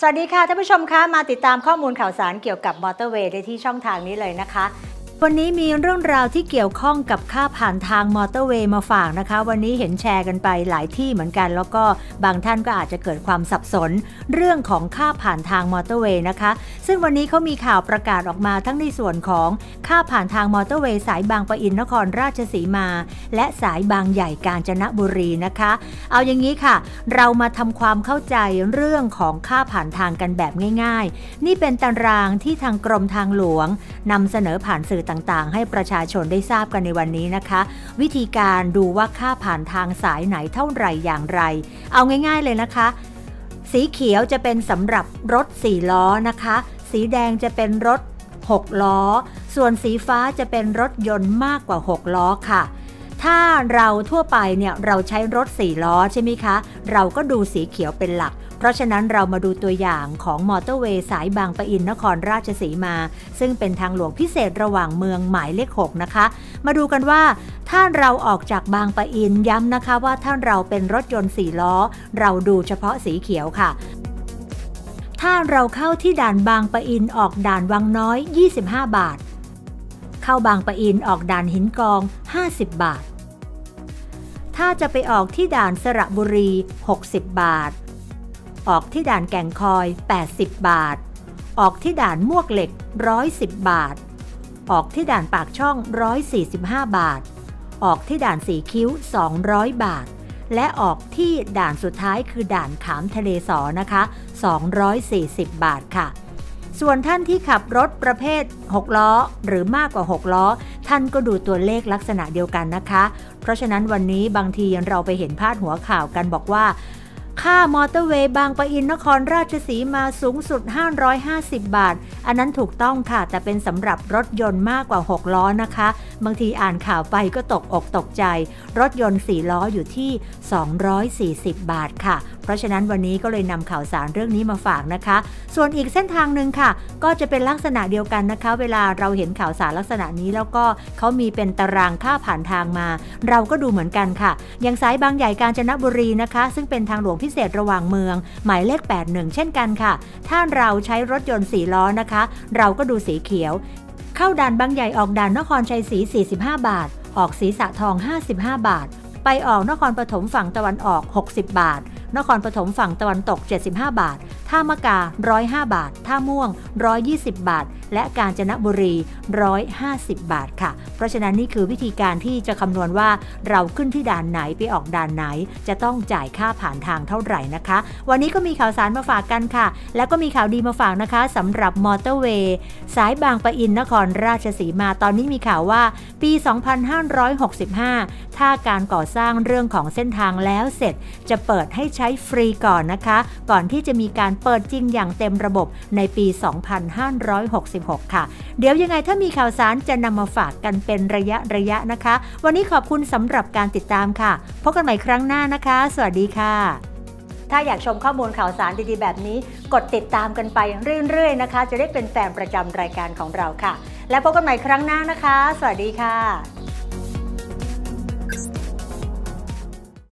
สวัสดีค่ะท่านผู้ชมคะมาติดตามข้อมูลข่าวสารเกี่ยวกับมอเตอร์เวย์ได้ที่ช่องทางนี้เลยนะคะ วันนี้มีเรื่องราวที่เกี่ยวข้องกับค่าผ่านทางมอเตอร์เวย์มาฝากนะคะ วันนี้เห็นแชร์กันไปหลายที่เหมือนกัน แล้วก็บางท่านก็อาจจะเกิดความสับสน เรื่องของค่าผ่านทางมอเตอร์เวย์นะคะ ซึ่งวันนี้เขามีข่าวประกาศออกมาทั้งในส่วนของค่าผ่านทางมอเตอร์เวย์สายบางปะอินนครราชสีมา และสายบางใหญ่กาญจนบุรีนะคะ เอาอย่างนี้ค่ะ เรามาทำความเข้าใจเรื่องของค่าผ่านทางกันแบบง่าย ๆ นี่เป็นตารางที่ทางกรมทางหลวงนำเสนอผ่านสื่อต่างๆ ให้ประชาชนได้ทราบกันในวันนี้นะคะ วิธีการดูว่าค่าผ่านทางสายไหนเท่าไหร่อย่างไร เอาง่าย ๆเลยนะคะ สีเขียวจะเป็นสำหรับรถ4ล้อนะคะ สีแดงจะเป็นรถ 6 ล้อ ส่วนสีฟ้าจะเป็นรถยนต์มากกว่า 6 ล้อค่ะ ถ้าเราทั่วไปเนี่ยเราใช้รถ4ล้อใช่ไหมคะ เราก็ดูสีเขียวเป็นหลัก เพราะฉะนั้นเรามาดูตัวอย่างของมอเตอร์เวย์สายบางปะอินนครราชสีมา ซึ่งเป็นทางหลวงพิเศษระหว่างเมืองหมายเลข 6 นะคะ มาดูกันว่า ถ้าเราออกจากบางปะอินย้ำนะคะว่าถ้าเราเป็นรถยนต์4ล้อ เราดูเฉพาะสีเขียวค่ะถ้าเราเข้าที่ด่านบางปะอินออกด่านวังน้อย 25 บาท เข้าบางปะอินออกด่านหินกอง 50 บาท ถ้าจะไปออกที่ด่านสระบุรี 60 บาท ออกที่ด่านแก่งคอย 80 บาท ออกที่ด่านมวกเหล็ก 110 บาท ออกที่ด่านปากช่อง 145 บาท ออกที่ด่านสีคิ้ว 200 บาท และออกที่ด่านสุดท้ายคือด่านขามทะเลสอนะคะ 240 บาทค่ะ ส่วนท่านที่ขับรถประเภท 6 ล้อ หรือมากกว่า 6 ล้อ ท่านก็ดูตัวเลขลักษณะเดียวกันนะคะ เพราะฉะนั้นวันนี้บางทีเราไปเห็นพาดหัวข่าวกันบอกว่า ค่ามอเตอร์เวย์บางปะอินนครราชสีมาสูงสุด 550 บาท อันนั้นถูกต้องค่ะ แต่เป็นสำหรับรถยนต์มากกว่า 6 ล้อนะคะ บางทีอ่านข่าวไปก็ตกอกตกใจ รถยนต์ 4 ล้ออยู่ที่ 240 บาทค่ะ เพราะฉะนั้นวันนี้ก็เลยนำข่าวสารเรื่องนี้มาฝากนะคะ ส่วนอีกเส้นทางหนึ่งค่ะ ก็จะเป็นลักษณะเดียวกันนะคะ เวลาเราเห็นข่าวสารลักษณะนี้แล้วก็เขามีเป็นตารางค่าผ่านทางมา เราก็ดูเหมือนกันค่ะ อย่างสายบางใหญ่กาญจนบุรีนะคะ ซึ่งเป็นทางหลวงพิิเศษระหว่างเมือง หมายเลข 81 เช่นกันค่ะ ถ้าเราใช้รถยนต์4ล้อนะคะ เราก็ดูสีเขียว เข้าด่านบางใหญ่ออกด่านนครชัยศรี 45 บาท ออกศรีสะทอง 55 บาท ไปออกนครปฐมฝั่งตะวันออก 60 บาท นครปฐมฝั่งตะวันตก 75 บาท ท่ามะกา 105 บาท ท่าม่วง 120 บาทและกาญจนบุรี 150 บาทค่ะ เพราะฉะนั้นนี่คือวิธีการที่จะคำนวณว่าเราขึ้นที่ด่านไหนไปออกด่านไหน จะต้องจ่ายค่าผ่านทางเท่าไหร่นะคะ วันนี้ก็มีข่าวสารมาฝากกันค่ะ แล้วก็มีข่าวดีมาฝากนะคะสำหรับมอเตอร์เวย์สายบางปะอินนครราชสีมาตอนนี้มีข่าวว่าปี 2565 ถ้าการก่อสร้างเรื่องของเส้นทางแล้วเสร็จ จะเปิดให้ใช้ฟรีก่อนนะคะ ก่อนที่จะมีการเปิดจริงอย่างเต็มระบบในปี66ค่ะ เดี๋ยวยังไงถ้ามีข่าวสารจะนำมาฝากกันเป็นระยะระยะนะคะ วันนี้ขอบคุณสำหรับการติดตามค่ะ พบกันใหม่ครั้งหน้านะคะ สวัสดีค่ะ ถ้าอยากชมข้อมูลข่าวสารดีๆ แบบนี้ กดติดตามกันไปเรื่อยๆนะคะ จะได้เป็นแฟนประจำรายการของเราค่ะ และพบกันใหม่ครั้งหน้านะคะ สวัสดีค่ะ